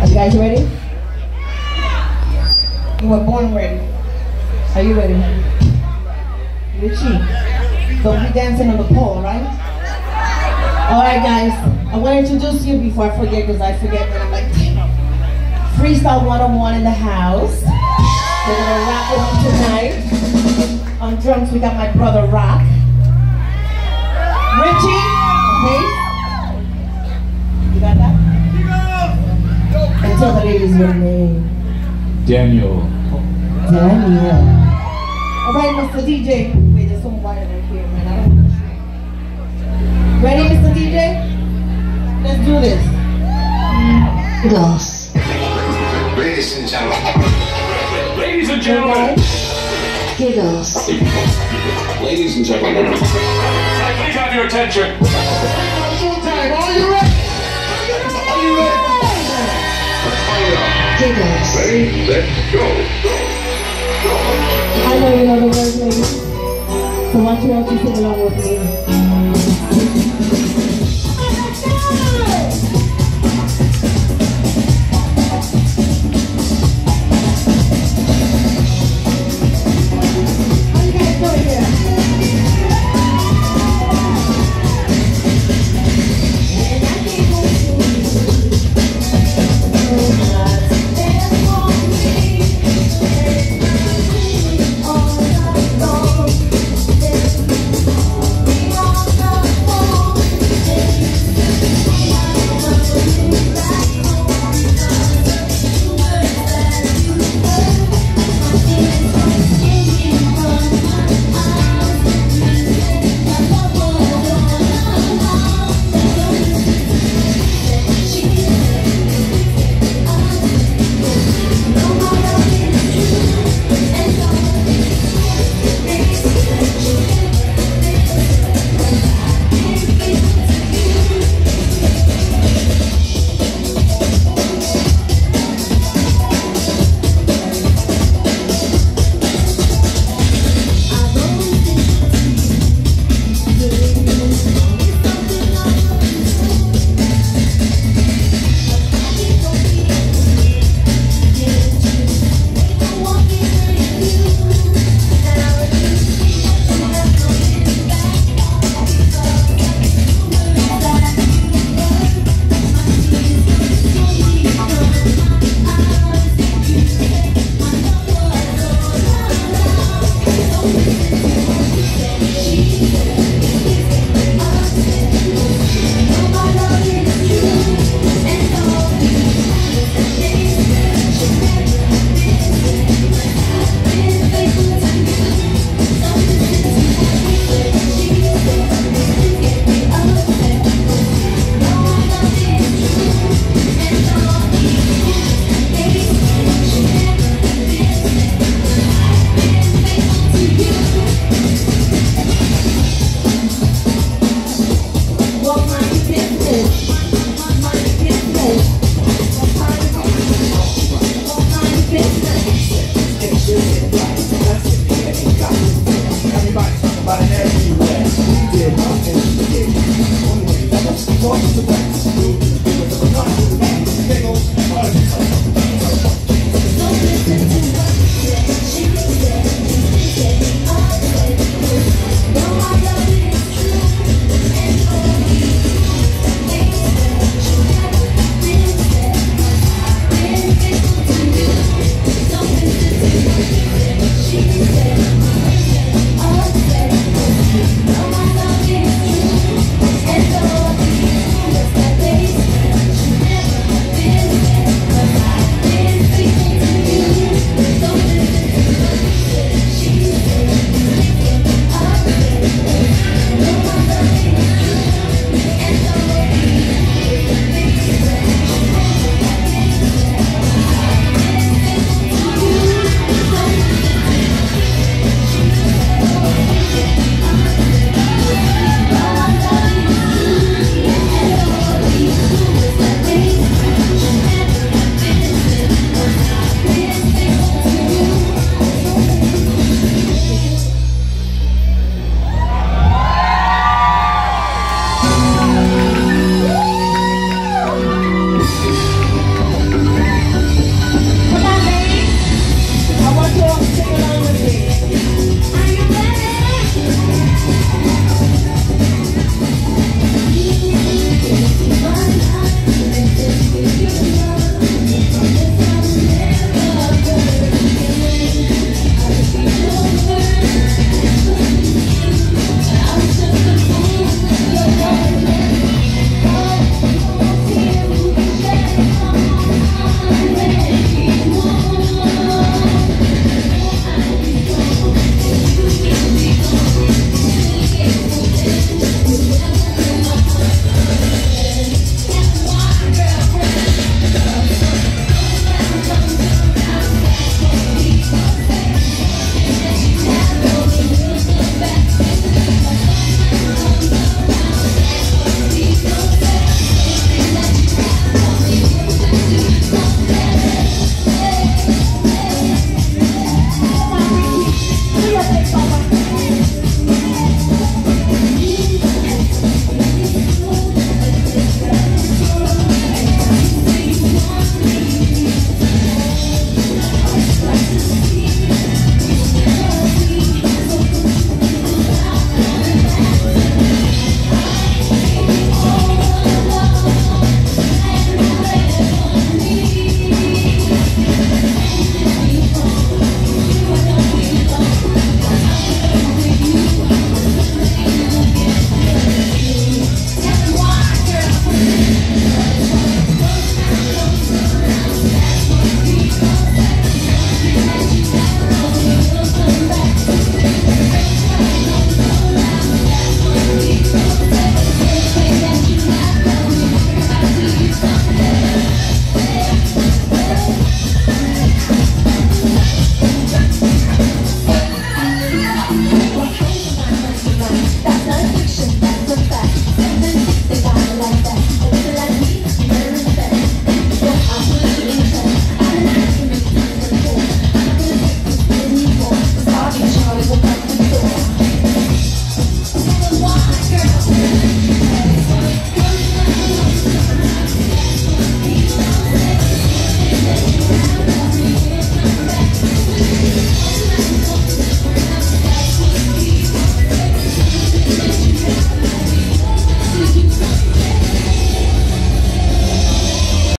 Are you guys ready? You were born ready. Are you ready? Richie, don't be dancing on the pole, right? Alright guys, I want to introduce you before I forget because I forget that I'm like, Freestyle 101 in the house. We're gonna rock it up tonight. On drums we got my brother Rock. Richie, okay? You got that? And tell the ladies your name. Daniel. Daniel. Alright, Mr. DJ. Wait, there's some wire right here, man. I don't want to Ready, Mr. DJ? Let's do this. Dos. Ladies and gentlemen, Ladies and Okay? Giggles. ladies and gentlemen, please have your attention. showtime. Are you ready? Are you ready? Giggles. Ready, let's go. I know you know the words, ladies. So why don't you